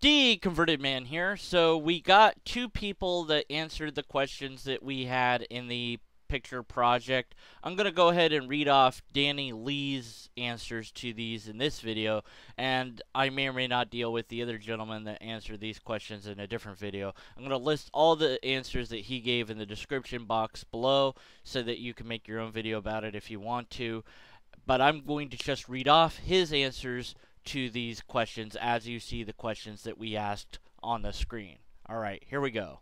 Deconverted man here. So we got two people that answered the questions that we had in the picture project. I'm going to go ahead and read off Dani Lee's answers to these in this video, and I may or may not deal with the other gentleman that answered these questions in a different video. I'm going to list all the answers that he gave in the description box below so that you can make your own video about it if you want to, but I'm going to just read off his answers to these questions as you see the questions that we asked on the screen. All right, here we go.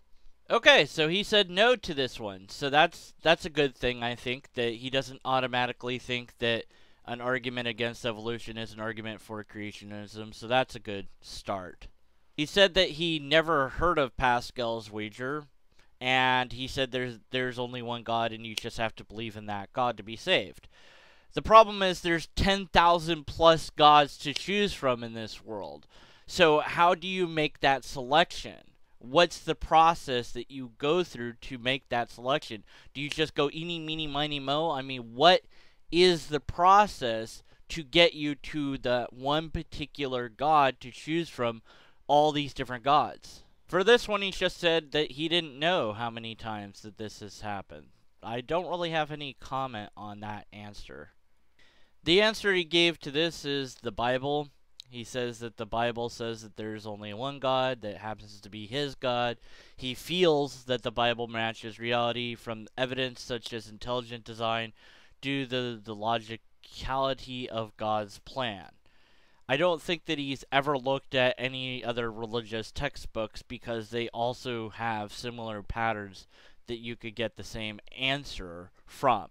Okay, so he said no to this one. So that's that's a good thing I think that he doesn't automatically think that an argument against evolution is an argument for creationism. So that's a good start. He said that he never heard of Pascal's wager and he said there's there's only one God and you just have to believe in that God to be saved. The problem is there's 10,000 plus gods to choose from in this world. So how do you make that selection? What's the process that you go through to make that selection? Do you just go eeny, meeny, miny, mo? I mean, what is the process to get you to the one particular god to choose from all these different gods? For this one, he just said that he didn't know how many times that this has happened. I don't really have any comment on that answer. The answer he gave to this is the Bible. He says that the Bible says that there's only one God that happens to be his God. He feels that the Bible matches reality from evidence such as intelligent design due to the logicality of God's plan. I don't think that he's ever looked at any other religious textbooks because they also have similar patterns that you could get the same answer from.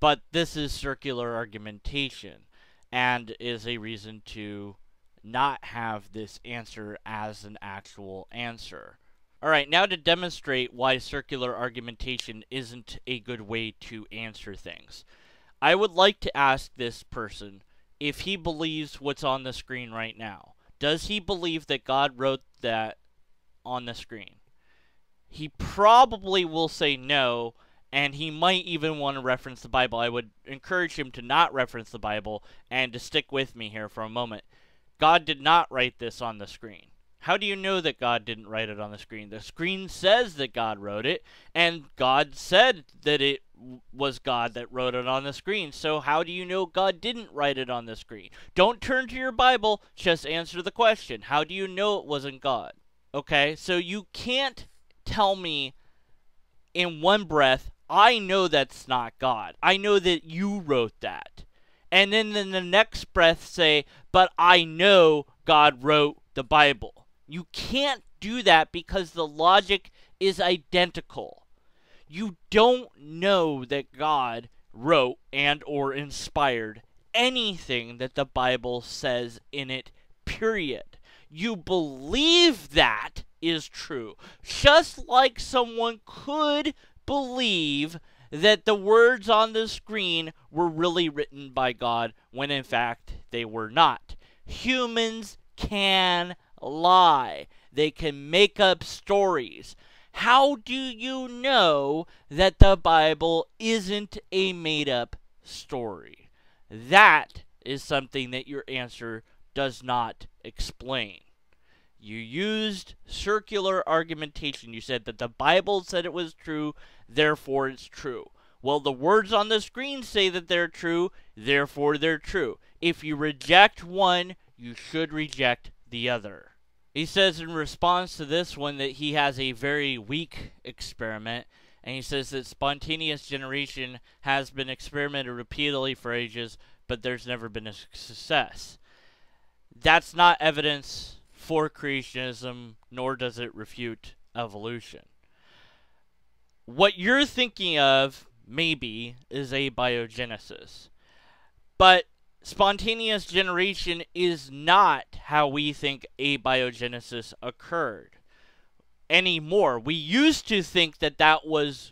But this is circular argumentation and is a reason to not have this answer as an actual answer. Alright, now to demonstrate why circular argumentation isn't a good way to answer things. I would like to ask this person if he believes what's on the screen right now. Does he believe that God wrote that on the screen? He probably will say no, and he might even want to reference the Bible. I would encourage him to not reference the Bible and to stick with me here for a moment. God did not write this on the screen. How do you know that God didn't write it on the screen? The screen says that God wrote it, and God said that it was God that wrote it on the screen. So how do you know God didn't write it on the screen? Don't turn to your Bible, just answer the question. How do you know it wasn't God? Okay, so you can't tell me in one breath, I know that's not God. I know that you wrote that. And then in the next breath say, but I know God wrote the Bible. You can't do that because the logic is identical. You don't know that God wrote and or inspired anything that the Bible says in it, period. You believe that is true. Just like someone could believe that the words on the screen were really written by God when in fact they were not. Humans can lie, they can make up stories. How do you know that the Bible isn't a made up story? That is something that your answer does not explain. You used circular argumentation. You said that the Bible said it was true, therefore it's true. Well, the words on the screen say that they're true, therefore they're true. If you reject one, you should reject the other. He says in response to this one that he has a very weak experiment, and he says that spontaneous generation has been experimented repeatedly for ages, but there's never been a success. That's not evidence for creationism, nor does it refute evolution. What you're thinking of, maybe, is abiogenesis. But spontaneous generation is not how we think abiogenesis occurred anymore. We used to think that that was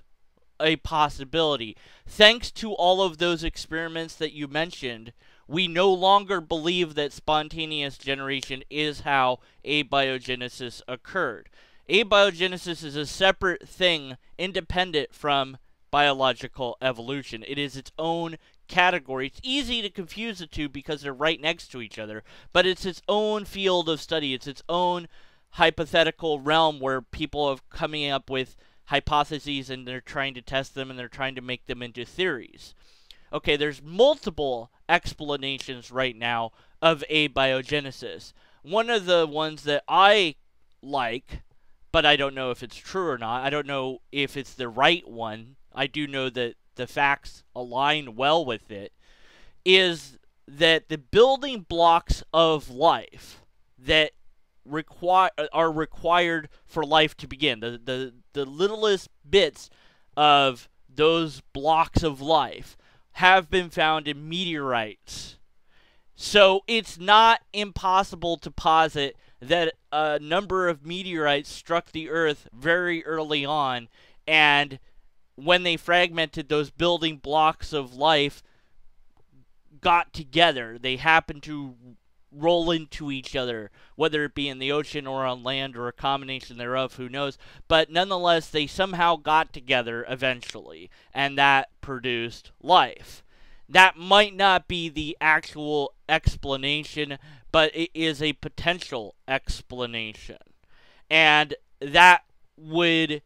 a possibility. Thanks to all of those experiments that you mentioned, we no longer believe that spontaneous generation is how abiogenesis occurred. Abiogenesis is a separate thing, independent from biological evolution. It is its own category. It's easy to confuse the two because they're right next to each other, but it's its own field of study. It's its own hypothetical realm where people are coming up with hypotheses and they're trying to test them and they're trying to make them into theories. Okay, there's multiple explanations right now of abiogenesis. One of the ones that I like, but I don't know if it's true or not. I don't know if it's the right one. I do know that the facts align well with it. Is that the building blocks of life that require are required for life to begin. The the the littlest bits of those blocks of life have been found in meteorites. So it's not impossible to posit that a number of meteorites struck the Earth very early on, and when they fragmented, those building blocks of life got together. They happened to roll into each other, whether it be in the ocean or on land or a combination thereof, who knows. But nonetheless, they somehow got together eventually, and that produced life. That might not be the actual explanation, but it is a potential explanation. And that would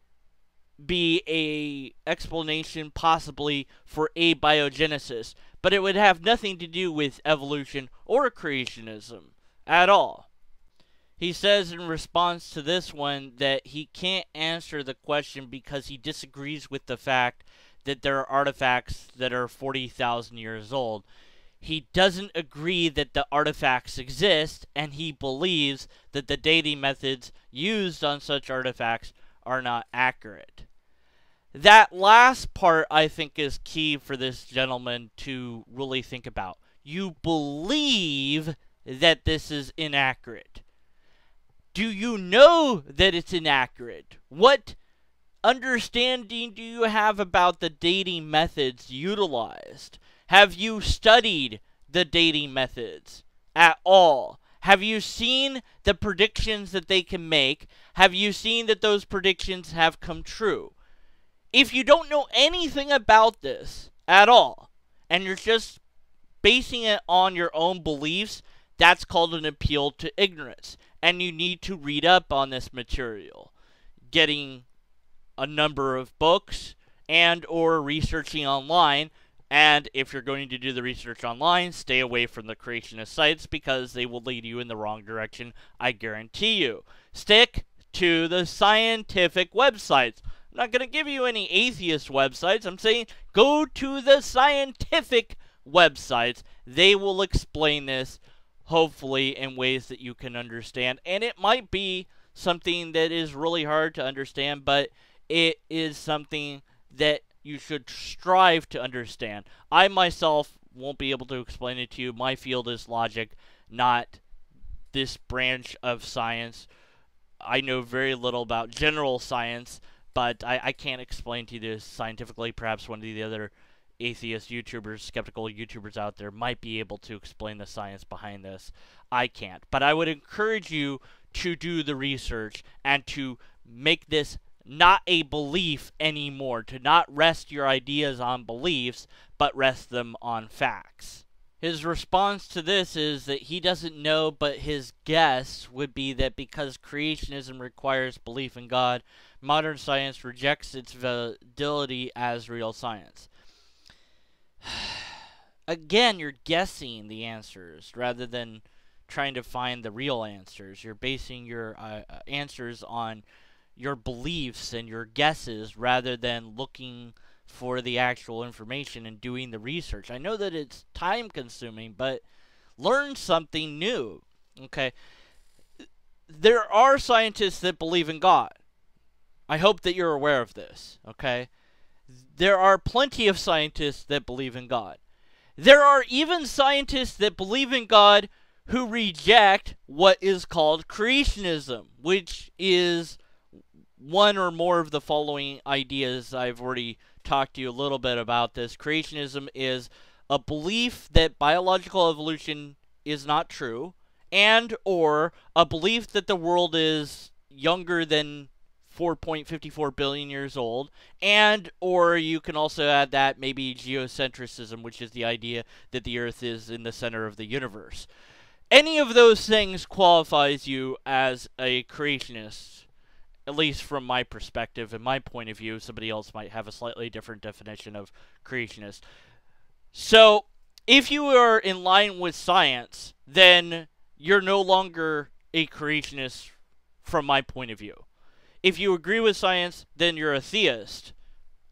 be a explanation possibly for abiogenesis, but it would have nothing to do with evolution or creationism at all. He says in response to this one that he can't answer the question because he disagrees with the fact that there are artifacts that are 40,000 years old. He doesn't agree that the artifacts exist, and he believes that the dating methods used on such artifacts are not accurate. That last part, I think, is key for this gentleman to really think about. You believe that this is inaccurate. Do you know that it's inaccurate? What understanding do you have about the dating methods utilized? Have you studied the dating methods at all? Have you seen the predictions that they can make? Have you seen that those predictions have come true? If you don't know anything about this at all, and you're just basing it on your own beliefs, that's called an appeal to ignorance. And you need to read up on this material, getting a number of books and or researching online and if you're going to do the research online, stay away from the creationist sites because they will lead you in the wrong direction, I guarantee you. Stick to the scientific websites. I'm not going to give you any atheist websites. I'm saying go to the scientific websites. They will explain this, hopefully, in ways that you can understand. And it might be something that is really hard to understand, but it is something that you should strive to understand. I myself won't be able to explain it to you. My field is logic, not this branch of science. I know very little about general science, but I, I can't explain to you this scientifically. Perhaps one of the other atheist YouTubers, skeptical YouTubers out there might be able to explain the science behind this. I can't. But I would encourage you to do the research and to make this not a belief anymore, to not rest your ideas on beliefs, but rest them on facts. His response to this is that he doesn't know, but his guess would be that because creationism requires belief in God, modern science rejects its validity as real science. Again, you're guessing the answers rather than trying to find the real answers. You're basing your uh, uh answers on your beliefs and your guesses rather than looking for the actual information and doing the research. I know that it's time consuming, but learn something new. Okay? There are scientists that believe in God. I hope that you're aware of this, okay? There are plenty of scientists that believe in God. There are even scientists that believe in God who reject what is called creationism, which is one or more of the following ideas. I've already talked to you a little bit about this. Creationism is a belief that biological evolution is not true and or a belief that the world is younger than 4.54 billion years old and or you can also add that maybe geocentrism which is the idea that the earth is in the center of the universe any of those things qualifies you as a creationist, at least from my perspective and my point of view. Somebody else might have a slightly different definition of creationist. So, if you are in line with science, then you're no longer a creationist from my point of view. If you agree with science, then you're a theist.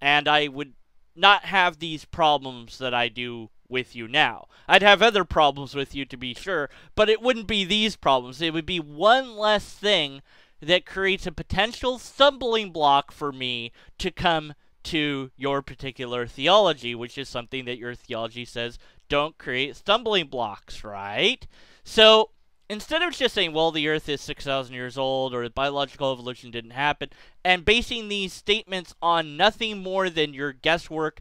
And I would not have these problems that I do with you now. I'd have other problems with you to be sure, but it wouldn't be these problems. It would be one less thing that creates a potential stumbling block for me to come to your particular theology, which is something that your theology says don't create stumbling blocks, right? So instead of just saying, well, the Earth is 6,000 years old or biological evolution didn't happen, and basing these statements on nothing more than your guesswork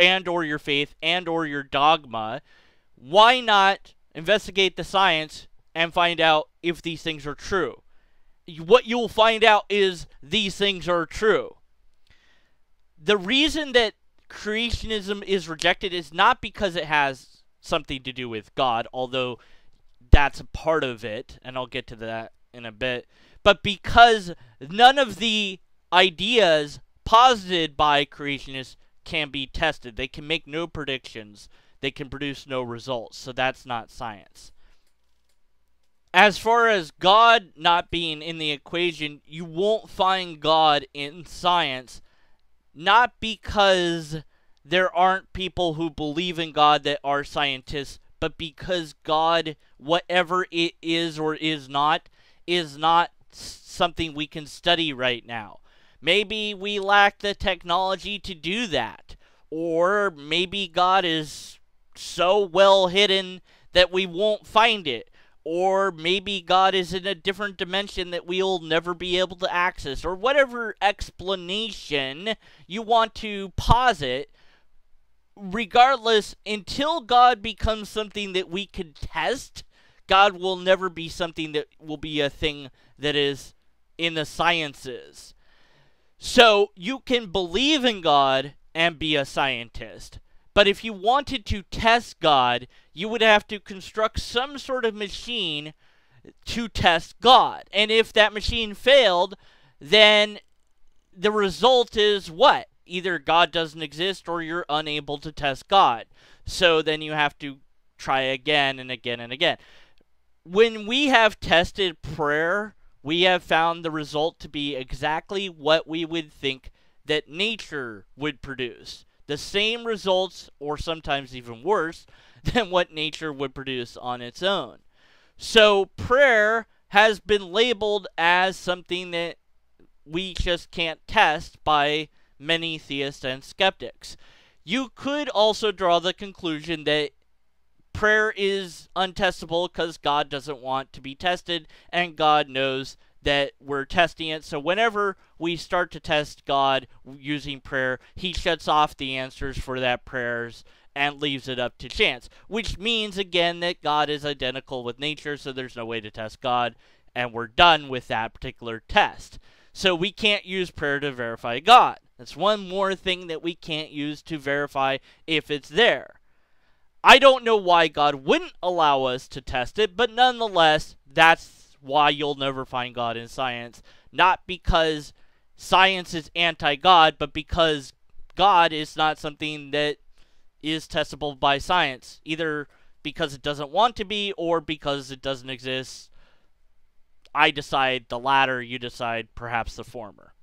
and or your faith and or your dogma, why not investigate the science and find out if these things are true? What you'll find out is these things are true. The reason that creationism is rejected is not because it has something to do with God, although that's a part of it, and I'll get to that in a bit, but because none of the ideas posited by creationists can be tested. They can make no predictions. They can produce no results. So that's not science. As far as God not being in the equation, you won't find God in science, not because there aren't people who believe in God that are scientists, but because God, whatever it is or is not, is not something we can study right now. Maybe we lack the technology to do that. Or maybe God is so well hidden that we won't find it. Or maybe God is in a different dimension that we'll never be able to access. Or whatever explanation you want to posit. Regardless, until God becomes something that we can test, God will never be something that will be a thing that is in the sciences. So you can believe in God and be a scientist. But if you wanted to test God, you would have to construct some sort of machine to test God. And if that machine failed, then the result is what? Either God doesn't exist or you're unable to test God. So then you have to try again and again and again. When we have tested prayer we have found the result to be exactly what we would think that nature would produce. The same results, or sometimes even worse, than what nature would produce on its own. So prayer has been labeled as something that we just can't test by many theists and skeptics. You could also draw the conclusion that prayer is untestable because God doesn't want to be tested, and God knows that we're testing it. So whenever we start to test God using prayer, He shuts off the answers for that prayers and leaves it up to chance, which means again that God is identical with nature, so there's no way to test God, and we're done with that particular test. So we can't use prayer to verify God. That's one more thing that we can't use to verify if it's there. I don't know why God wouldn't allow us to test it, but nonetheless, that's why you'll never find God in science. Not because science is anti God, but because God is not something that is testable by science, either because it doesn't want to be or because it doesn't exist. I decide the latter, you decide perhaps the former.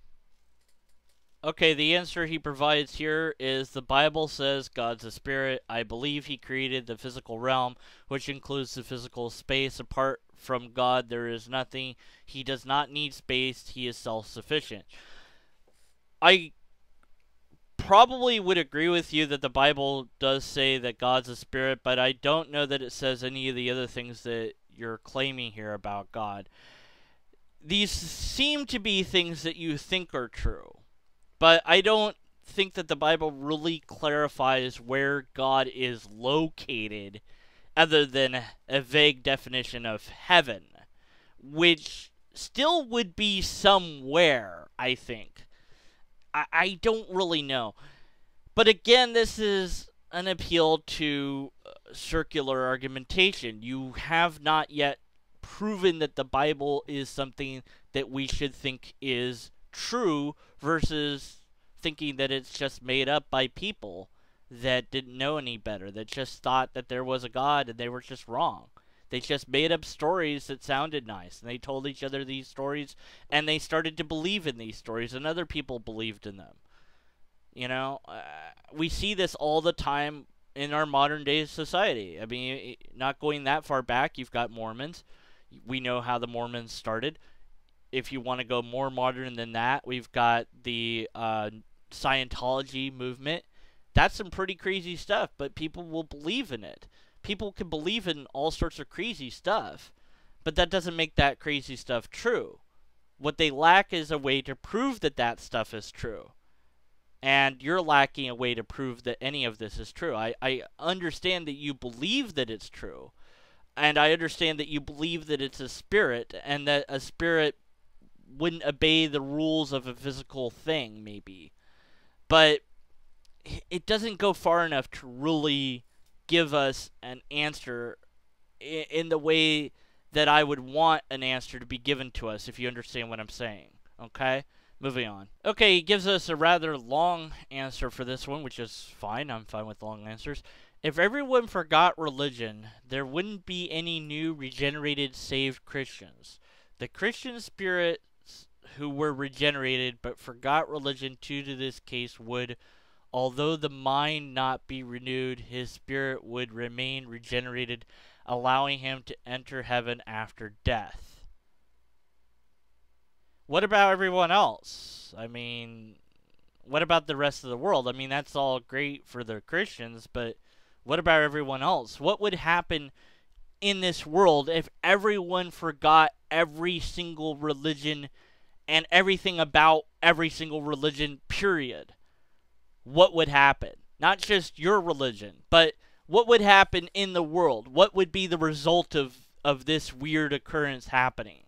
Okay, the answer he provides here is the Bible says God's a spirit. I believe he created the physical realm, which includes the physical space. Apart from God, there is nothing. He does not need space. He is self sufficient. I probably would agree with you that the Bible does say that God's a spirit, but I don't know that it says any of the other things that you're claiming here about God. These seem to be things that you think are true but I don't think that the Bible really clarifies where God is located other than a vague definition of heaven, which still would be somewhere, I think. I, I don't really know. But again, this is an appeal to uh, circular argumentation. You have not yet proven that the Bible is something that we should think is true versus thinking that it's just made up by people that didn't know any better, that just thought that there was a God and they were just wrong. They just made up stories that sounded nice, and they told each other these stories, and they started to believe in these stories, and other people believed in them. You know, uh, we see this all the time in our modern day society. I mean, not going that far back, you've got Mormons. We know how the Mormons started. If you want to go more modern than that, we've got the uh, Scientology movement. That's some pretty crazy stuff, but people will believe in it people can believe in all sorts of crazy stuff, but that doesn't make that crazy stuff true. What they lack is a way to prove that that stuff is true. And you're lacking a way to prove that any of this is true. I, I understand that you believe that it's true. And I understand that you believe that it's a spirit and that a spirit wouldn't obey the rules of a physical thing, maybe. But it doesn't go far enough to really give us an answer in the way that I would want an answer to be given to us, if you understand what I'm saying. Okay? Moving on. Okay, he gives us a rather long answer for this one, which is fine. I'm fine with long answers. If everyone forgot religion, there wouldn't be any new regenerated saved Christians. The Christian spirits who were regenerated but forgot religion due to this case would Although the mind not be renewed, his spirit would remain regenerated, allowing him to enter heaven after death. What about everyone else? I mean, what about the rest of the world? I mean, that's all great for the Christians, but what about everyone else? What would happen in this world if everyone forgot every single religion and everything about every single religion, period? what would happen. Not just your religion, but what would happen in the world? What would be the result of, of this weird occurrence happening?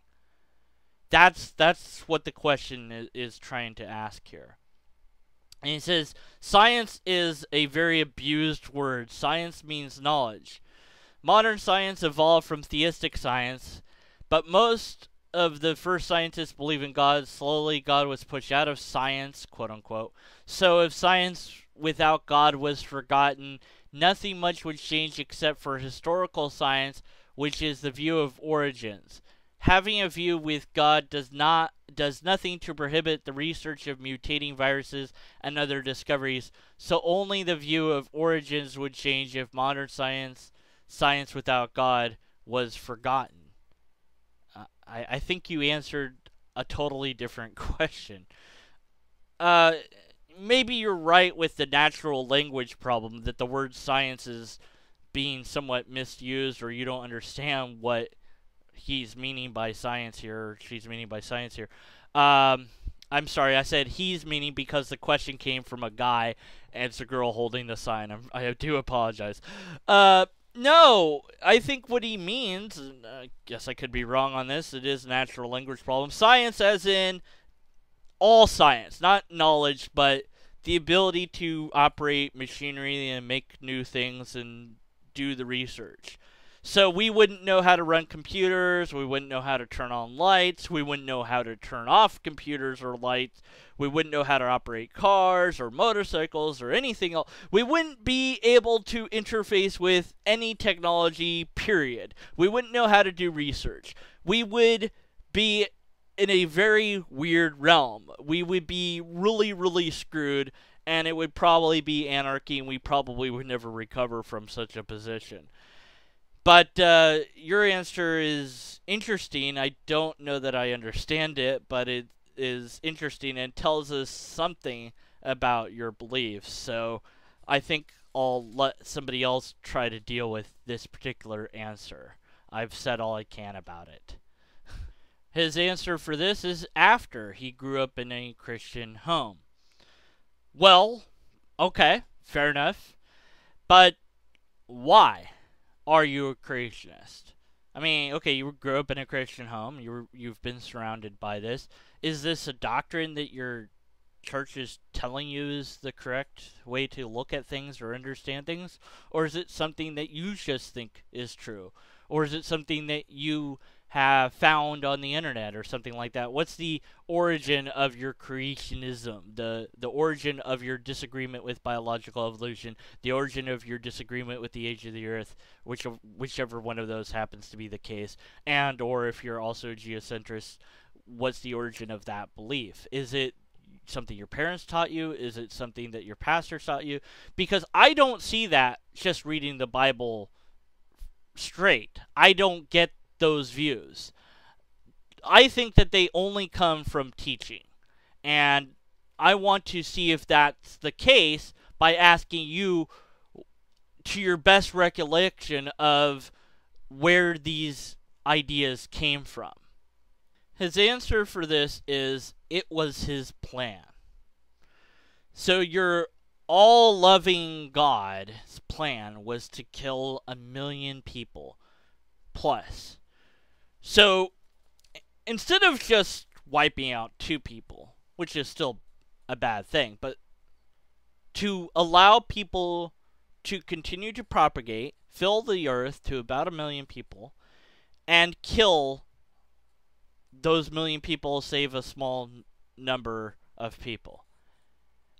That's that's what the question is, is trying to ask here. And he says, science is a very abused word. Science means knowledge. Modern science evolved from theistic science, but most of the first scientists believe in God. Slowly, God was pushed out of science, quote unquote. So, if science without God was forgotten, nothing much would change except for historical science, which is the view of origins. Having a view with God does not does nothing to prohibit the research of mutating viruses and other discoveries. So only the view of origins would change if modern science science without God was forgotten. I, I think you answered a totally different question. Uh, maybe you're right with the natural language problem that the word science is being somewhat misused or you don't understand what he's meaning by science here or she's meaning by science here. Um, I'm sorry, I said he's meaning because the question came from a guy and it's a girl holding the sign. I'm, i do apologize. Uh, no, I think what he means, I guess I could be wrong on this, it is natural language problem. Science, as in all science, not knowledge, but the ability to operate machinery and make new things and do the research. So we wouldn't know how to run computers, we wouldn't know how to turn on lights, we wouldn't know how to turn off computers or lights, we wouldn't know how to operate cars or motorcycles or anything else. We wouldn't be able to interface with any technology, period. We wouldn't know how to do research. We would be in a very weird realm. We would be really, really screwed, and it would probably be anarchy, and we probably would never recover from such a position. But uh, your answer is interesting. I don't know that I understand it, but it is interesting and tells us something about your beliefs. So I think I'll let somebody else try to deal with this particular answer. I've said all I can about it. His answer for this is after he grew up in a Christian home. Well, okay, fair enough. But why? Are you a creationist? I mean, okay, you grew up in a Christian home. You were, you've been surrounded by this. Is this a doctrine that you're church is telling you is the correct way to look at things or understand things? Or is it something that you just think is true? Or is it something that you have found on the internet or something like that? What's the origin of your creationism? The the origin of your disagreement with biological evolution, the origin of your disagreement with the age of the earth, which whichever one of those happens to be the case, and or if you're also a geocentrist, what's the origin of that belief? Is it something your parents taught you? Is it something that your pastor taught you? Because I don't see that just reading the Bible straight. I don't get those views. I think that they only come from teaching. And I want to see if that's the case by asking you to your best recollection of where these ideas came from. His answer for this is it was his plan. So your all loving God's plan was to kill a million people plus. So instead of just wiping out two people, which is still a bad thing, but to allow people to continue to propagate, fill the earth to about a million people, and kill those million people save a small number of people.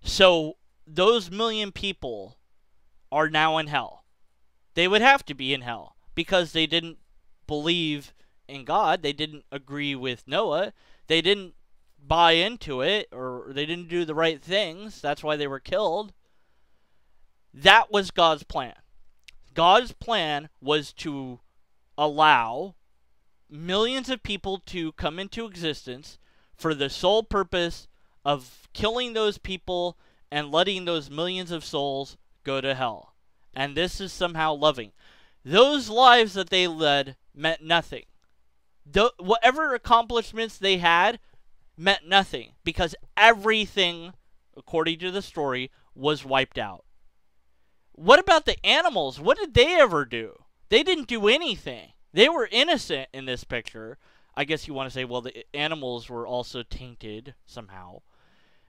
So those million people are now in hell. They would have to be in hell because they didn't believe in God. They didn't agree with Noah. They didn't buy into it or they didn't do the right things. That's why they were killed. That was God's plan. God's plan was to allow millions of people to come into existence for the sole purpose of killing those people and letting those millions of souls go to hell. And this is somehow loving. Those lives that they led meant nothing. The, whatever accomplishments they had meant nothing because everything, according to the story, was wiped out. What about the animals? What did they ever do? They didn't do anything. They were innocent in this picture. I guess you want to say, well, the animals were also tainted somehow.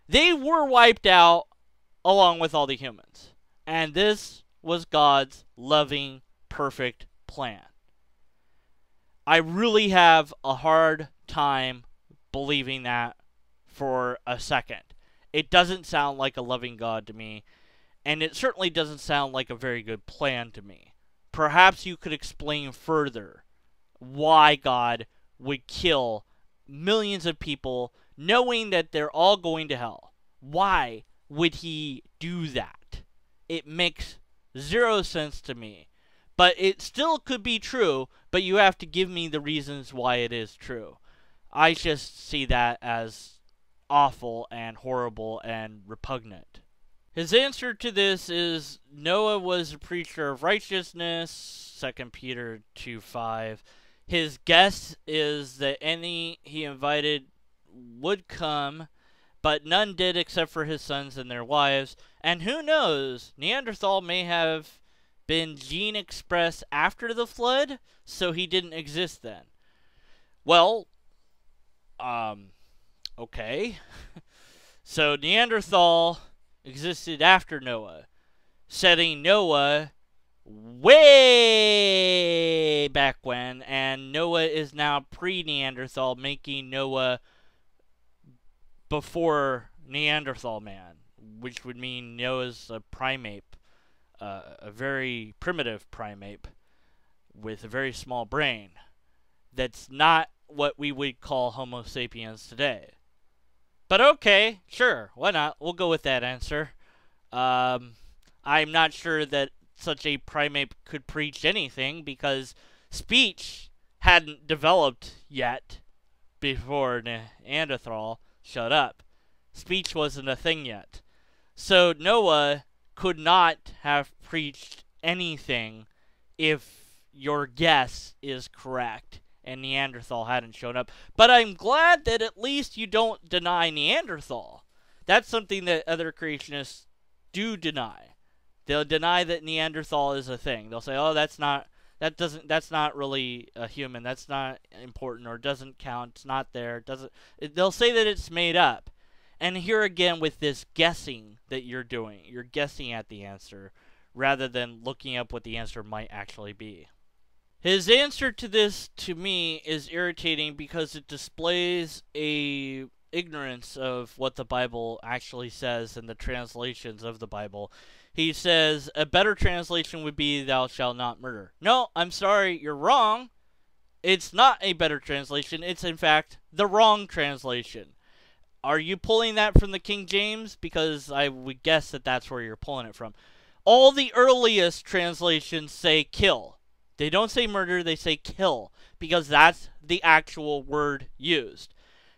They were wiped out along with all the humans. And this was God's loving, perfect plan. I really have a hard time believing that for a second. It doesn't sound like a loving God to me, and it certainly doesn't sound like a very good plan to me perhaps you could explain further why God would kill millions of people knowing that they're all going to hell. Why would he do that? It makes zero sense to me. But it still could be true, but you have to give me the reasons why it is true. I just see that as awful and horrible and repugnant. His answer to this is Noah was a preacher of righteousness, 2 Peter 2 5. His guess is that any he invited would come, but none did except for his sons and their wives. And who knows, Neanderthal may have been gene expressed after the flood, so he didn't exist then. Well, um, okay. so Neanderthal existed after Noah, setting Noah way back when, and Noah is now pre Neanderthal, making Noah before Neanderthal man, which would mean Noah's a primate, uh, a very primitive primate with a very small brain. That's not what we would call Homo sapiens today. But okay, sure, why not? We'll go with that answer. Um, I'm not sure that such a primate could preach anything because speech hadn't developed yet before Neanderthal showed up. Speech wasn't a thing yet. So Noah could not have preached anything if your guess is correct and Neanderthal hadn't shown up. But I'm glad that at least you don't deny Neanderthal. That's something that other creationists do deny. They'll deny that Neanderthal is a thing. They'll say, "Oh, that's not that doesn't that's not really a human. That's not important or doesn't count. It's not there. It doesn't." They'll say that it's made up. And here again with this guessing that you're doing, you're guessing at the answer rather than looking up what the answer might actually be. His answer to this to me is irritating because it displays a ignorance of what the Bible actually says and the translations of the Bible. He says a better translation would be thou shalt not murder. No, I'm sorry, you're wrong. It's not a better translation. It's in fact the wrong translation. Are you pulling that from the King James? Because I would guess that that's where you're pulling it from. All the earliest translations say kill. They don't say murder, they say kill, because that's the actual word used.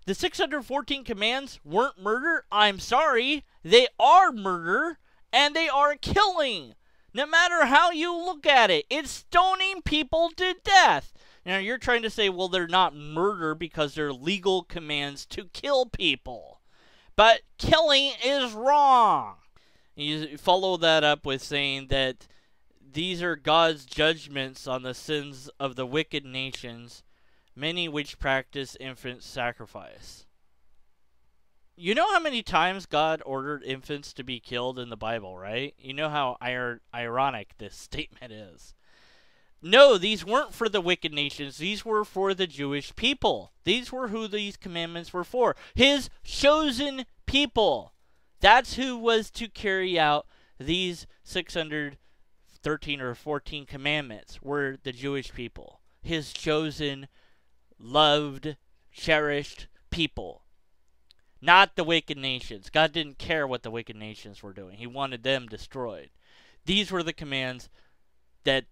The 614 commands weren't murder. I'm sorry. They are murder, and they are killing. No matter how you look at it, it's stoning people to death. Now, you're trying to say, well, they're not murder because they're legal commands to kill people. But killing is wrong. You follow that up with saying that these are God's judgments on the sins of the wicked nations, many which practice infant sacrifice. You know how many times God ordered infants to be killed in the Bible, right? You know how ir- ironic this statement is. No, these weren't for the wicked nations. These were for the Jewish people. These were who these commandments were for. His chosen people. That's who was to carry out these 613 or 14 commandments were the Jewish people. His chosen, loved, cherished people. Not the wicked nations. God didn't care what the wicked nations were doing. He wanted them destroyed. These were the commands that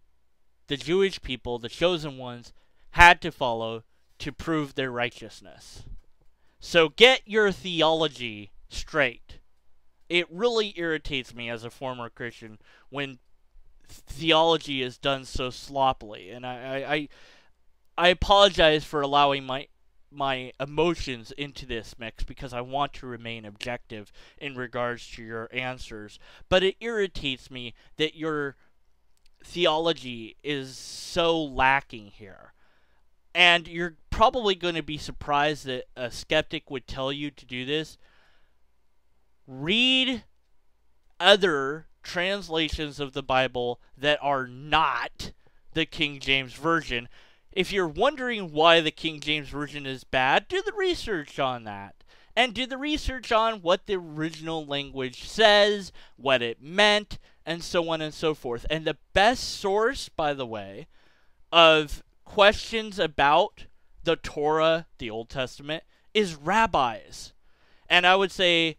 the Jewish people, the chosen ones, had to follow to prove their righteousness. So get your theology straight. It really irritates me as a former Christian when theology is done so sloppily, and I, I, I apologize for allowing my my emotions into this mix because I want to remain objective in regards to your answers. But it irritates me that your theology is so lacking here. And you're probably going to be surprised that a skeptic would tell you to do this. Read other translations of the Bible that are not the King James Version. If you're wondering why the King James Version is bad, do the research on that. And do the research on what the original language says, what it meant, and so on and so forth. And the best source, by the way, of questions about the Torah, the Old Testament, is rabbis. And I would say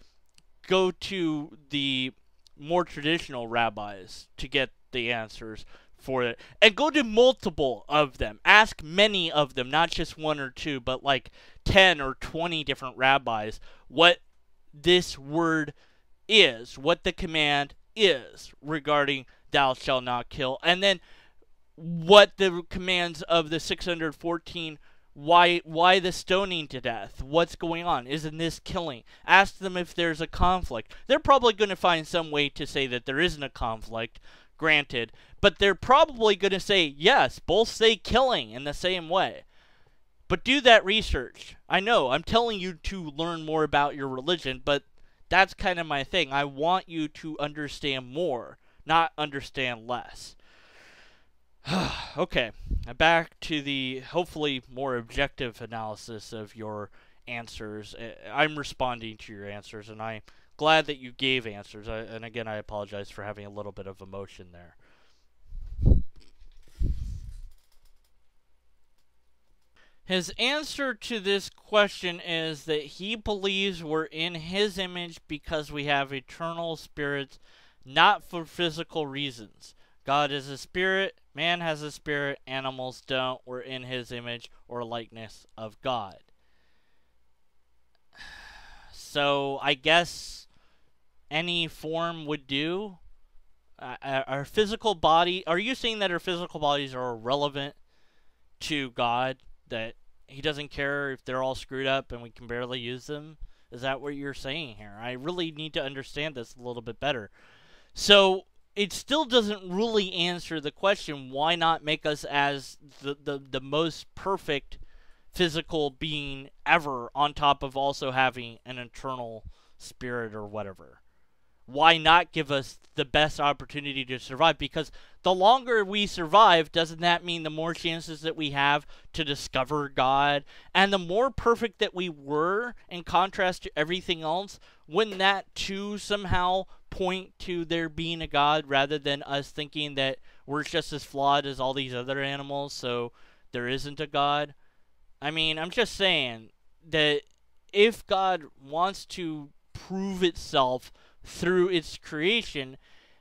go to the more traditional rabbis to get the answers for it. And go to multiple of them. Ask many of them, not just one or two, but like 10 or 20 different rabbis what this word is, what the command is regarding thou shalt not kill, and then what the commands of the 614 why why the stoning to death? What's going on? Isn't this killing? Ask them if there's a conflict. They're probably going to find some way to say that there isn't a conflict granted. But they're probably going to say yes both say killing in the same way. But do that research. I know i'm telling you to learn more about your religion but that's kind of my thing. I want you to understand more, not understand less. okay, back to the hopefully more objective analysis of your answers. I'm responding to your answers, and I'm glad that you gave answers. and again, I apologize for having a little bit of emotion there. His answer to this question is that he believes we're in his image because we have eternal spirits, not for physical reasons. God is a spirit, man has a spirit, animals don't. We're in his image or likeness of God. So I guess any form would do. Uh, our physical body, are you saying that our physical bodies are irrelevant to God? That he doesn't care if they're all screwed up and we can barely use them? Is that what you're saying here? I really need to understand this a little bit better. So it still doesn't really answer the question why not make us as the, the, the most perfect physical being ever on top of also having an eternal spirit or whatever why not give us the best opportunity to survive? Because the longer we survive, doesn't that mean the more chances that we have to discover God? And the more perfect that we were, in contrast to everything else, wouldn't that too somehow point to there being a God rather than us thinking that we're just as flawed as all these other animals, so there isn't a God? I mean, I'm just saying that if God wants to prove itself through its creation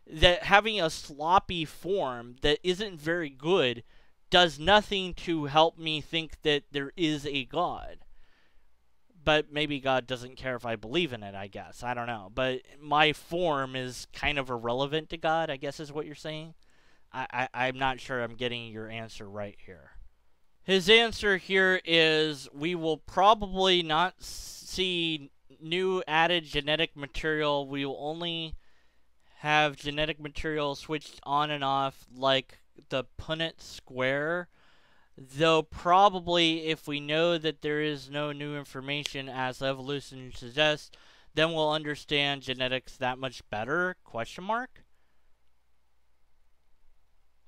that having a sloppy form that isn't very good does nothing to help me think that there is a God. But maybe God doesn't care if I believe in it, I guess. I don't know. But my form is kind of irrelevant to God, I guess is what you're saying. I, I, I'm not sure I'm getting your answer right here. His answer here is we will probably not see new added genetic material. We will only have genetic material switched on and off like the Punnett square. Though probably if we know that there is no new information as evolution suggests, then we'll understand genetics that much better? Question mark.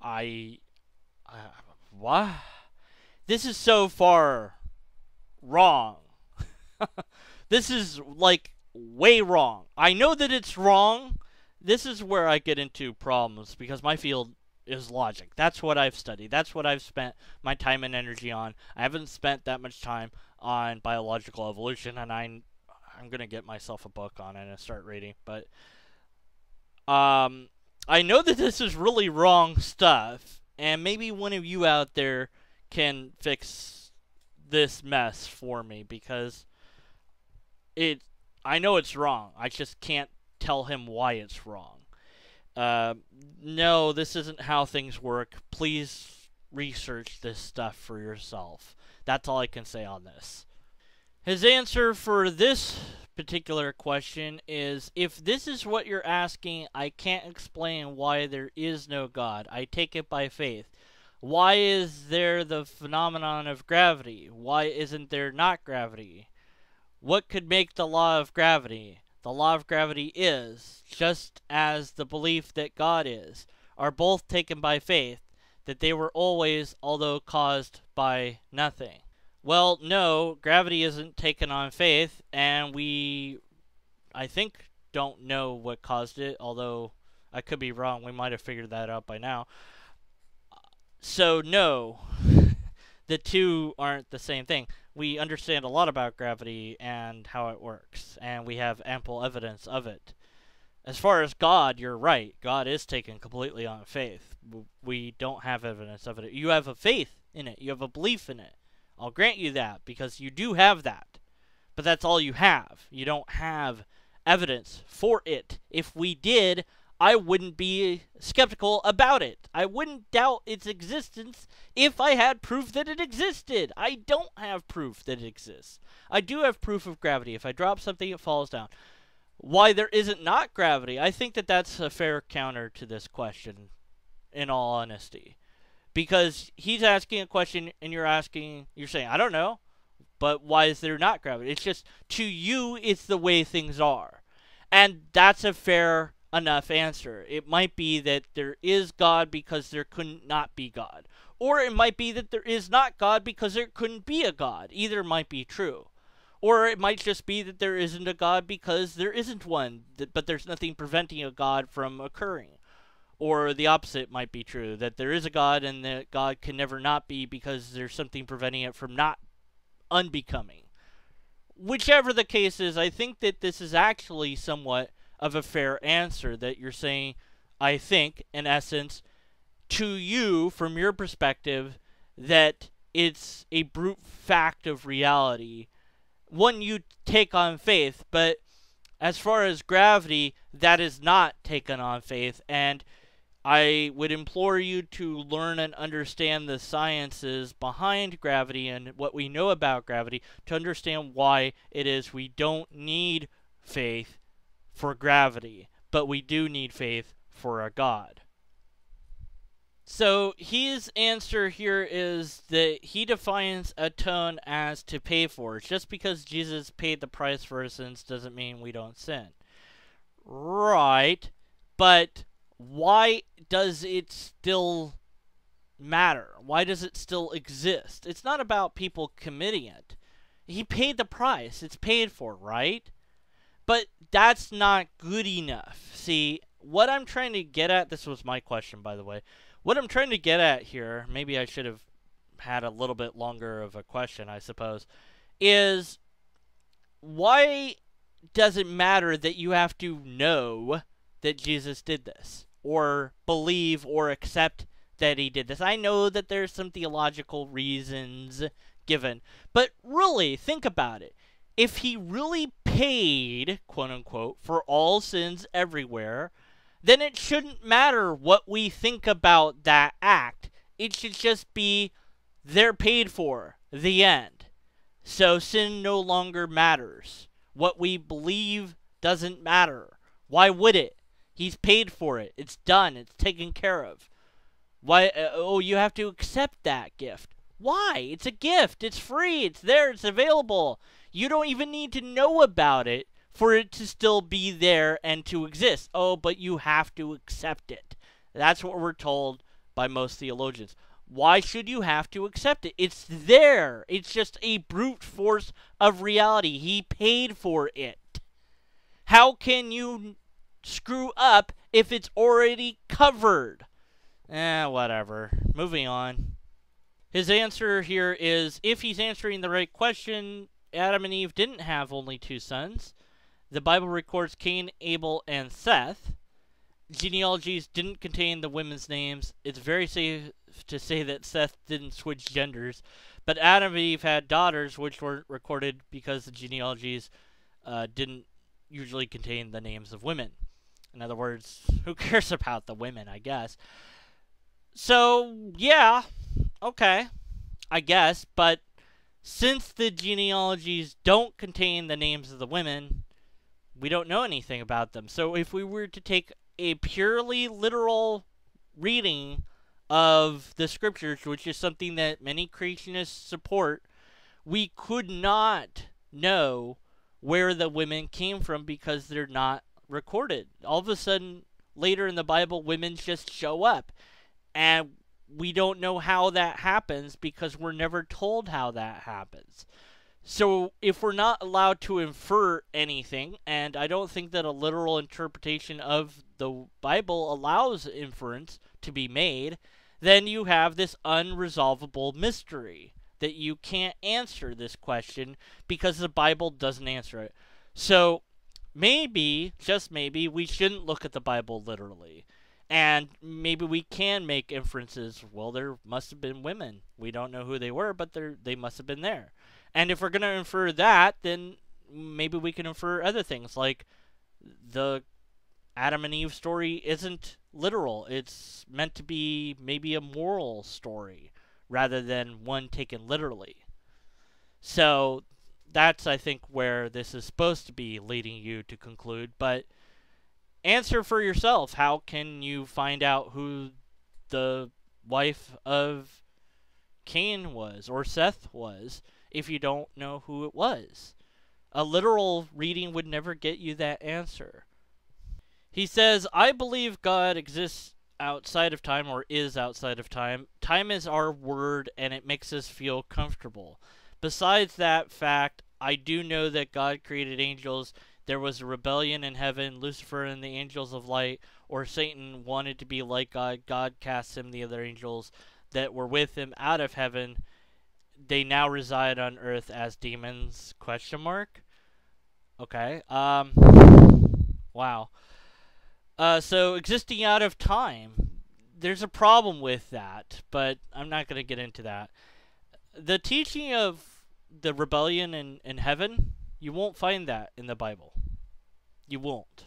I, uh, what? This is so far wrong. This is like way wrong. I know that it's wrong. This is where I get into problems because my field is logic. That's what I've studied. That's what I've spent my time and energy on. I haven't spent that much time on biological evolution and I I'm going to get myself a book on it and start reading, but um I know that this is really wrong stuff and maybe one of you out there can fix this mess for me because it I know it's wrong. I just can't tell him why it's wrong. Uh, no, this isn't how things work. Please research this stuff for yourself. That's all I can say on this. His answer for this particular question is if this is what you're asking, I can't explain why there is no God. I take it by faith. Why is there the phenomenon of gravity? Why isn't there not gravity? What could make the law of gravity? The law of gravity is, just as the belief that God is, are both taken by faith, that they were always, although caused by nothing. Well, no, gravity isn't taken on faith, and we, I think, don't know what caused it, although I could be wrong. We might have figured that out by now. So, no, the two aren't the same thing we understand a lot about gravity and how it works, and we have ample evidence of it. As far as God, you're right. God is taken completely on faith. We don't have evidence of it. You have a faith in it, you have a belief in it. I'll grant you that because you do have that. But that's all you have. You don't have evidence for it. If we did, I wouldn't be skeptical about it. I wouldn't doubt its existence if I had proof that it existed. I don't have proof that it exists. I do have proof of gravity. If I drop something, it falls down. Why there isn't not gravity, I think that that's a fair counter to this question, in all honesty. Because he's asking a question and you're asking, you're saying, I don't know, but why is there not gravity? It's just, to you, it's the way things are. And that's a fair enough answer. It might be that there is God because there couldn't not be God. Or it might be that there is not God because there couldn't be a God. Either might be true. Or it might just be that there isn't a God because there isn't one, but there's nothing preventing a God from occurring. Or the opposite might be true, that there is a God and that God can never not be because there's something preventing it from not unbecoming. Whichever the case is, I think that this is actually somewhat of a fair answer that you're saying, I think, in essence, to you, from your perspective, that it's a brute fact of reality. One you take on faith, but as far as gravity, that is not taken on faith. And I would implore you to learn and understand the sciences behind gravity and what we know about gravity to understand why it is we don't need faith for gravity, but we do need faith for a God. So his answer here is that he defines atone as to pay for. Just because Jesus paid the price for our sins doesn't mean we don't sin. Right. But why does it still matter? Why does it still exist? It's not about people committing it. He paid the price. It's paid for, right? But that's not good enough. See, what I'm trying to get at, this was my question, by the way. What I'm trying to get at here, maybe I should have had a little bit longer of a question, I suppose, is why does it matter that you have to know that Jesus did this? Or believe or accept that he did this? I know that there's some theological reasons given, but really, think about it. If he really paid, quote unquote, for all sins everywhere, then it shouldn't matter what we think about that act. It should just be they're paid for. The end. So sin no longer matters. What we believe doesn't matter. Why would it? He's paid for it. It's done. It's taken care of. Why? Uh, oh, you have to accept that gift. Why? It's a gift. It's free. It's there. It's available. You don't even need to know about it for it to still be there and to exist. Oh, but you have to accept it. That's what we're told by most theologians. Why should you have to accept it? It's there. It's just a brute force of reality. He paid for it. How can you screw up if it's already covered? Eh, whatever. Moving on. His answer here is if he's answering the right question, Adam and Eve didn't have only two sons. The Bible records Cain, Abel, and Seth. Genealogies didn't contain the women's names. It's very safe to say that Seth didn't switch genders, but Adam and Eve had daughters which weren't recorded because the genealogies uh, didn't usually contain the names of women. In other words, who cares about the women, I guess. So, yeah, okay, I guess, but since the genealogies don't contain the names of the women, we don't know anything about them. So if we were to take a purely literal reading of the scriptures, which is something that many creationists support, we could not know where the women came from because they're not recorded. All of a sudden, later in the Bible, women just show up. And we don't know how that happens because we're never told how that happens. So, if we're not allowed to infer anything, and I don't think that a literal interpretation of the Bible allows inference to be made, then you have this unresolvable mystery that you can't answer this question because the Bible doesn't answer it. So, maybe, just maybe, we shouldn't look at the Bible literally. And maybe we can make inferences. Well, there must have been women. We don't know who they were, but they must have been there. And if we're going to infer that, then maybe we can infer other things like the Adam and Eve story isn't literal. It's meant to be maybe a moral story rather than one taken literally. So that's I think where this is supposed to be leading you to conclude, but answer for yourself. How can you find out who the wife of Cain was or Seth was? if you don't know who it was. A literal reading would never get you that answer. He says, I believe God exists outside of time or is outside of time. Time is our word and it makes us feel comfortable. Besides that fact, I do know that God created angels. There was a rebellion in heaven. Lucifer and the angels of light, or Satan, wanted to be like God. God cast him, and the other angels that were with him, out of heaven they now reside on Earth as demons? Question mark. Okay. Um. Wow. Uh. So existing out of time. There's a problem with that, but I'm not going to get into that. The teaching of the rebellion in, in heaven, you won't find that in the Bible. You won't.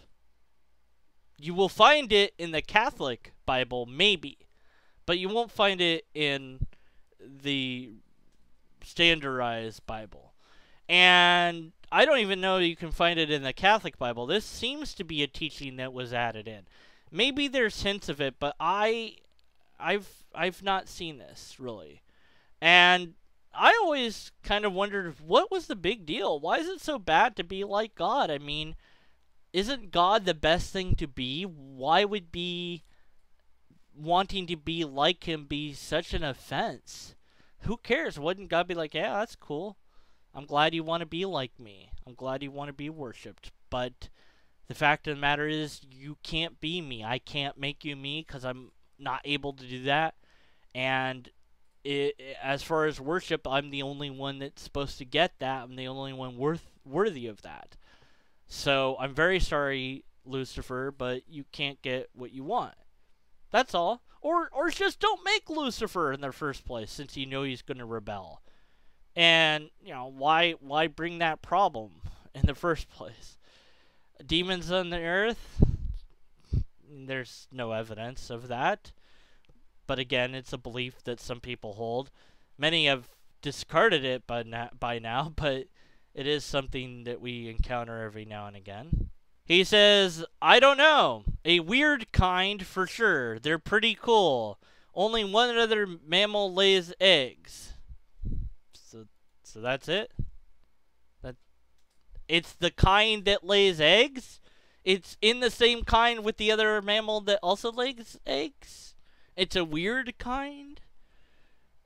You will find it in the Catholic Bible, maybe, but you won't find it in the standardized Bible. And I don't even know you can find it in the Catholic Bible. This seems to be a teaching that was added in. Maybe there's hints of it, but I I've I've not seen this really, and I always kind of wondered what was the big deal. Why is it so bad to be like God? I mean, isn't God the best thing to be? Why would be wanting to be like Him be such an offense? Who cares? Wouldn't God be like, yeah, that's cool. I'm glad you want to be like me. I'm glad you want to be worshipped. But the fact of the matter is, you can't be me. I can't make you me because I'm not able to do that. And it, as far as worship, I'm the only one that's supposed to get that. I'm the only one worth worthy of that. So I'm very sorry, Lucifer, but you can't get what you want. That's all. Or or just don't make Lucifer in the first place, since you know he's going to rebel. And you know why why bring that problem in the first place? demons on the earth? There's no evidence of that. But again, it's a belief that some people hold. Many have discarded it by, na- by now, but it is something that we encounter every now and again. He says, I don't know. A weird kind for sure. They're pretty cool. Only one other mammal lays eggs. So, so that's it? That, It's the kind that lays eggs. It's in the same kind with the other mammal that also lays eggs. It's a weird kind.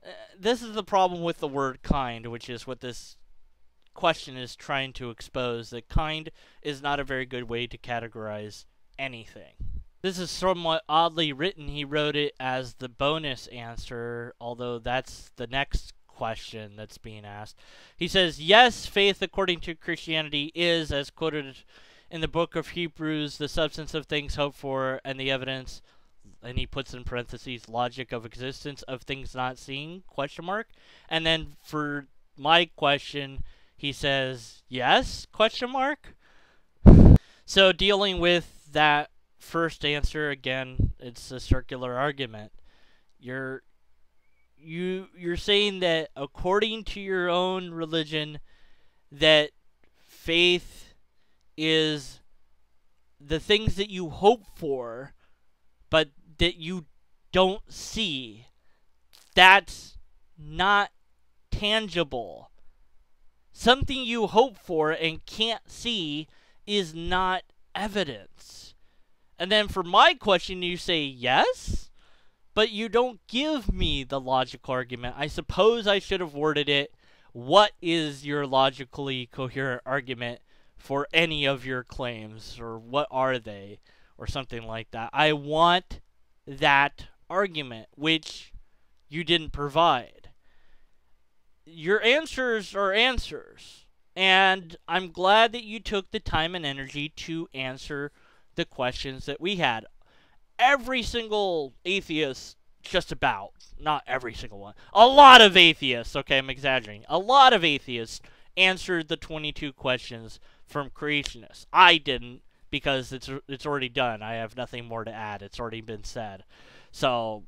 Uh, this is the problem with the word kind, which is what this question is trying to expose. That kind is not a very good way to categorize anything. This is somewhat oddly written. He wrote it as the bonus answer, although that's the next question that's being asked. He says, Yes, faith according to Christianity is, as quoted in the book of Hebrews, the substance of things hoped for and the evidence and he puts in parentheses logic of existence of things not seen? question mark. And then for my question he says yes? question mark. So dealing with that first answer again it's a circular argument. You're you you're saying that according to your own religion that faith is the things that you hope for but that you don't see. That's not tangible. Something you hope for and can't see is not evidence. And then for my question you say yes but you don't give me the logical argument. I suppose I should have worded it what is your logically coherent argument for any of your claims, or what are they, or something like that. I want that argument, which you didn't provide. Your answers are answers, and I'm glad that you took the time and energy to answer the questions that we had every single atheist, just about, not every single one, a lot of atheists, okay, I'm exaggerating, a lot of atheists answered the 22 questions from creationists. I didn't because it's it's already done. I have nothing more to add. It's already been said. So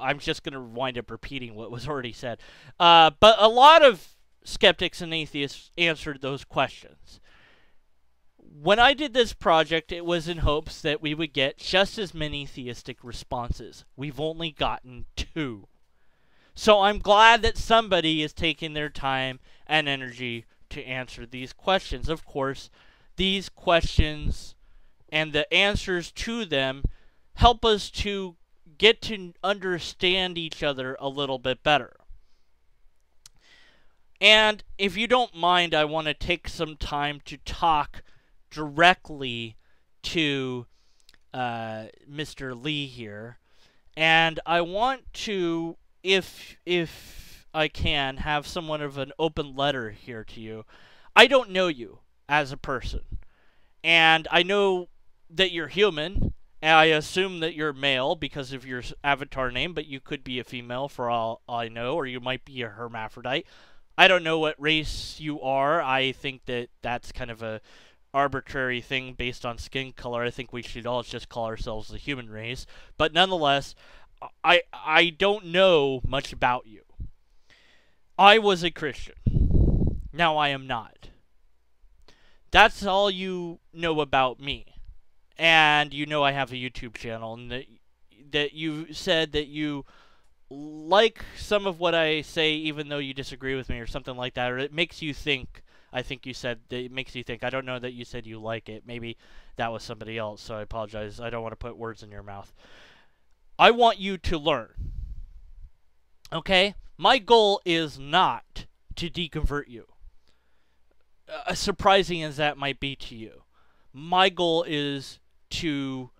I'm just going to wind up repeating what was already said. Uh, but a lot of skeptics and atheists answered those questions when I did this project, it was in hopes that we would get just as many theistic responses. We've only gotten two. So I'm glad that somebody is taking their time and energy to answer these questions. Of course, these questions and the answers to them help us to get to understand each other a little bit better. And if you don't mind, I want to take some time to talk directly to uh, Mr. Lee here, and I want to, if if I can, have somewhat of an open letter here to you. I don't know you as a person, and I know that you're human. I assume that you're male because of your avatar name, but you could be a female for all I know, or you might be a hermaphrodite. I don't know what race you are. I think that that's kind of a arbitrary thing based on skin color. I think we should all just call ourselves the human race. But nonetheless, I I don't know much about you. I was a Christian. Now I am not. That's all you know about me. And you know I have a YouTube channel and the, that you said that you like some of what I say, even though you disagree with me, or something like that, or it makes you think. I think you said that it makes you think. I don't know that you said you like it. Maybe that was somebody else, so I apologize. I don't want to put words in your mouth. I want you to learn. Okay? My goal is not to deconvert you. Uh, surprising as that might be to you. My goal is to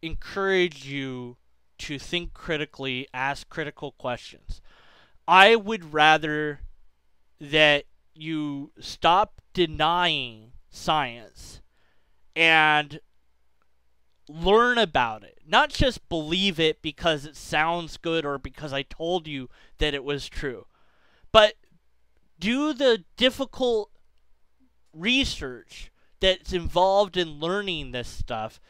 encourage you to think critically, ask critical questions. I would rather that you stop denying science and learn about it. Not just believe it because it sounds good or because I told you that it was true, but do the difficult research that's involved in learning this stuff,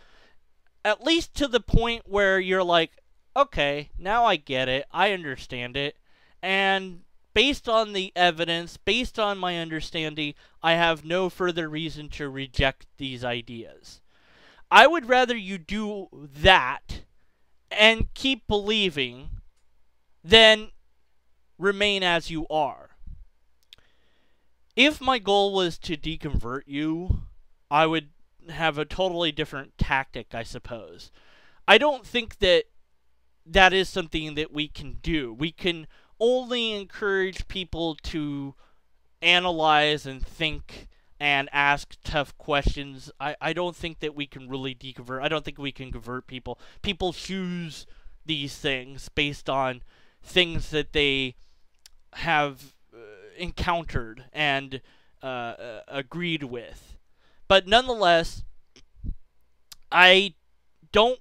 at least to the point where you're like, okay, now I get it, I understand it, and based on the evidence, based on my understanding, I have no further reason to reject these ideas. I would rather you do that and keep believing than remain as you are. If my goal was to deconvert you, I would have a totally different tactic, I suppose. I don't think that that is something that we can do. We can only encourage people to analyze and think and ask tough questions. I, I don't think that we can really deconvert. I don't think we can convert people. People choose these things based on things that they have encountered and uh, uh, agreed with. But nonetheless, I don't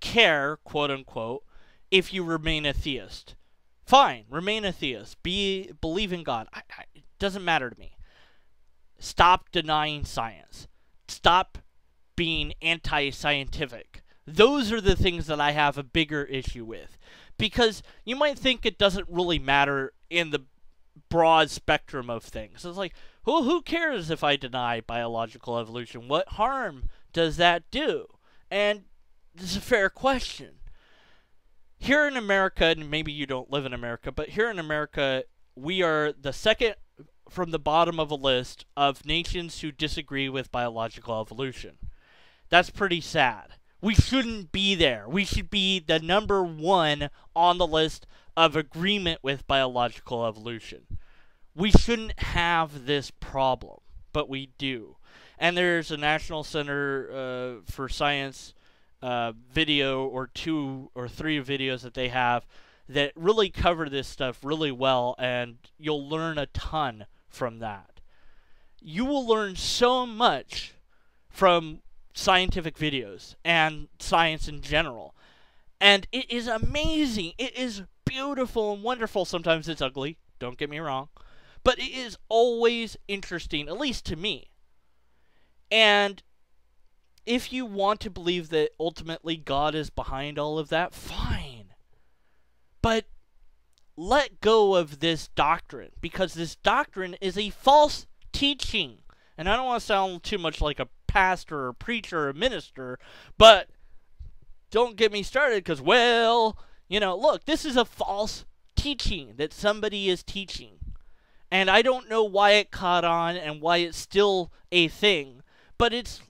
care, quote unquote, if you remain a theist. Fine, remain a theist. Be believe in God. I, I, it doesn't matter to me. Stop denying science. Stop being anti-scientific. Those are the things that I have a bigger issue with. Because you might think it doesn't really matter in the broad spectrum of things. It's like, who who cares if I deny biological evolution? What harm does that do? And this is a fair question. Here in America, and maybe you don't live in America, but here in America, we are the second from the bottom of a list of nations who disagree with biological evolution. That's pretty sad. We shouldn't be there. We should be the number one on the list of agreement with biological evolution we shouldn't have this problem, but we do. And there's a National Center uh, for Science uh, video or two or three videos that they have that really cover this stuff really well, and you'll learn a ton from that. You will learn so much from scientific videos and science in general. And it is amazing. It is beautiful and wonderful. Sometimes it's ugly, don't get me wrong. But it is always interesting, at least to me. And if you want to believe that ultimately God is behind all of that, fine. But let go of this doctrine because this doctrine is a false teaching. And I don't want to sound too much like a pastor or preacher or minister, but don't get me started because, well, you know, look, this is a false teaching that somebody is teaching. And I don't know why it caught on and why it's still a thing, but it's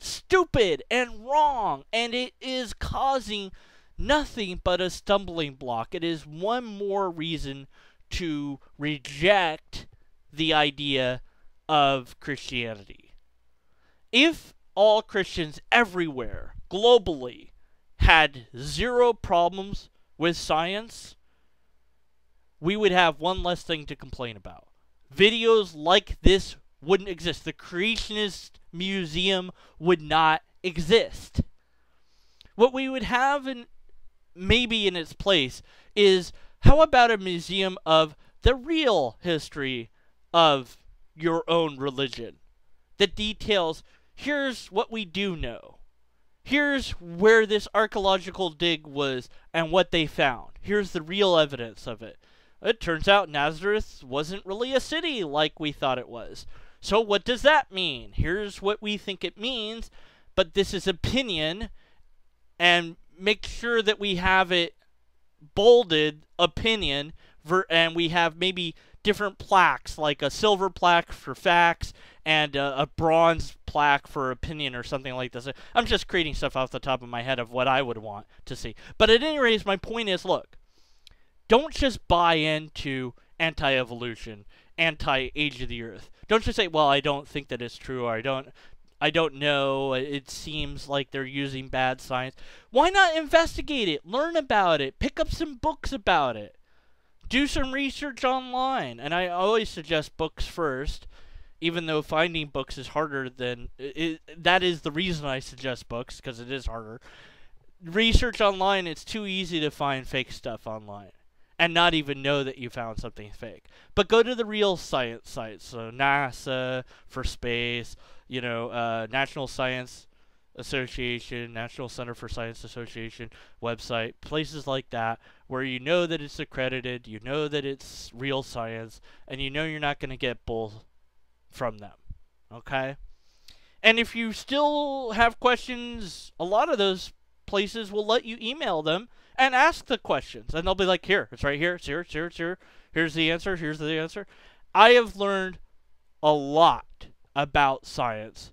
stupid and wrong, and it is causing nothing but a stumbling block. It is one more reason to reject the idea of Christianity. If all Christians everywhere, globally, had zero problems with science, we would have one less thing to complain about. Videos like this wouldn't exist. The Creationist Museum would not exist. What we would have in maybe in its place is how about a museum of the real history of your own religion that details here's what we do know. Here's where this archaeological dig was and what they found. Here's the real evidence of it. It turns out Nazareth wasn't really a city like we thought it was. So, what does that mean? Here's what we think it means, but this is opinion, and make sure that we have it bolded opinion and we have maybe different plaques like a silver plaque for facts and a, a bronze plaque for opinion or something like this. I'm just creating stuff off the top of my head of what I would want to see. But at any rate, my point is look, don't just buy into anti evolution, anti age of the earth. Don't just say, well, I don't think that it's true or I don't. I don't know. It seems like they're using bad science. Why not investigate it? Learn about it. Pick up some books about it. Do some research online. And I always suggest books first even though finding books is harder than it, that is the reason I suggest books because it is harder. Research online, it's too easy to find fake stuff online and not even know that you found something fake. But go to the real science sites, so NASA for space, you know, uh, National Science Association, National Center for Science Association website, places like that where you know that it's accredited, you know that it's real science, and you know you're not going to get bull from them. Okay? And if you still have questions, a lot of those places will let you email them and ask the questions. And they'll be like, here, it's right here, it's here, it's here, it's here. Here's the answer, here's the answer. I have learned a lot about science.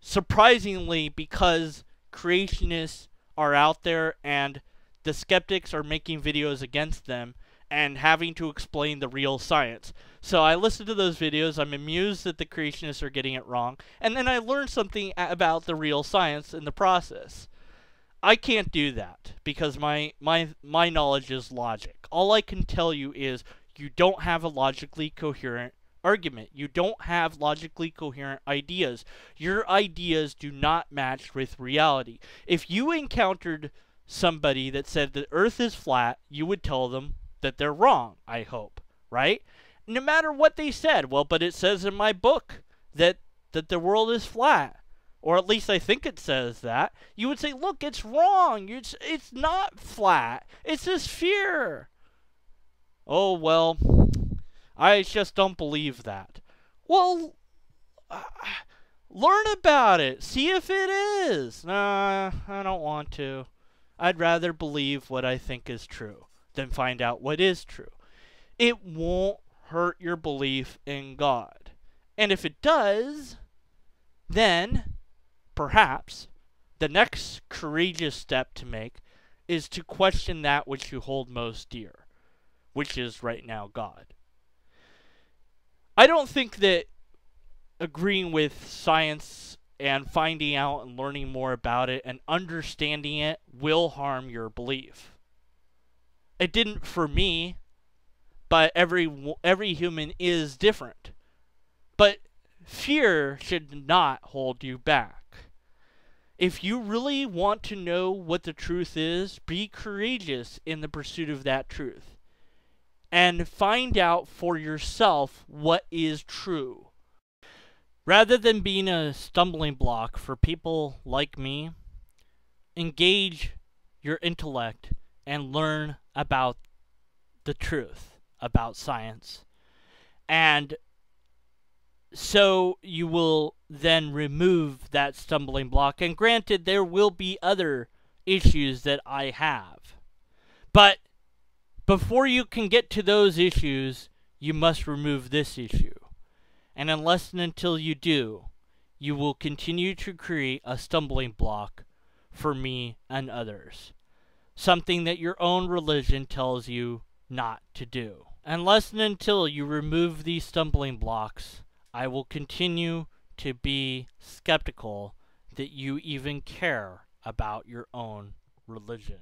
Surprisingly, because creationists are out there and the skeptics are making videos against them and having to explain the real science. So I listened to those videos. I'm amused that the creationists are getting it wrong. And then I learned something about the real science in the process. I can't do that because my my my knowledge is logic. All I can tell you is you don't have a logically coherent argument. You don't have logically coherent ideas. Your ideas do not match with reality. If you encountered somebody that said the earth is flat, you would tell them that they're wrong, I hope, right? no matter what they said. Well, but it says in my book that that the world is flat, or at least I think it says that. You would say, look, it's wrong. It's it's not flat. It's a sphere. Oh well, I just don't believe that. Well, uh, learn about it. See if it is. Nah, I don't want to. I'd rather believe what I think is true than find out what is true. It won't hurt your belief in God. And if it does, then perhaps the next courageous step to make is to question that which you hold most dear, which is right now God. I don't think that agreeing with science and finding out and learning more about it and understanding it will harm your belief. It didn't for me but every every human is different. But fear should not hold you back. If you really want to know what the truth is, be courageous in the pursuit of that truth. And find out for yourself what is true. Rather than being a stumbling block for people like me, engage your intellect and learn about the truth about science. And so you will then remove that stumbling block. And granted, there will be other issues that I have. But before you can get to those issues, you must remove this issue. And unless and until you do, you will continue to create a stumbling block for me and others. Something that your own religion tells you not to do. Unless and until you remove these stumbling blocks, I will continue to be skeptical that you even care about your own religion.